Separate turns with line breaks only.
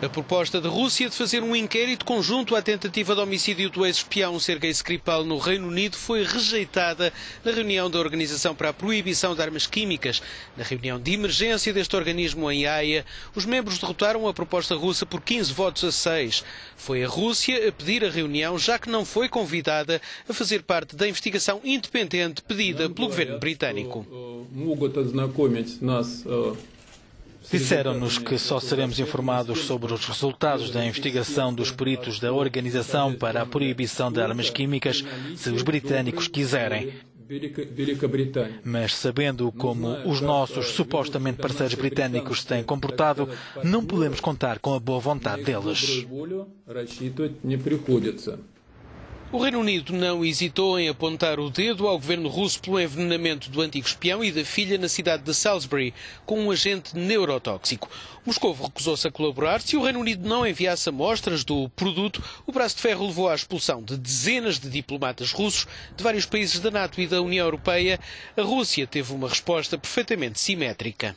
A proposta da Rússia de fazer um inquérito conjunto à tentativa de homicídio do ex-espião Sergei Skripal no Reino Unido foi rejeitada na reunião da Organização para a Proibição de Armas Químicas. Na reunião de emergência deste organismo em Haia, os membros derrotaram a proposta russa por 15 votos a 6. Foi a Rússia a pedir a reunião, já que não foi convidada a fazer parte da investigação independente pedida pelo governo britânico.
Disseram-nos que só seremos informados sobre os resultados da investigação dos peritos da Organização para a Proibição de Armas Químicas se os britânicos quiserem. Mas sabendo como os nossos supostamente parceiros britânicos se têm comportado, não podemos contar com a boa vontade deles.
O Reino Unido não hesitou em apontar o dedo ao governo russo pelo envenenamento do antigo espião e da filha na cidade de Salisbury com um agente neurotóxico. Moscou recusou-se a colaborar. Se o Reino Unido não enviasse amostras do produto, o braço de ferro levou à expulsão de dezenas de diplomatas russos de vários países da NATO e da União Europeia. A Rússia teve uma resposta perfeitamente simétrica.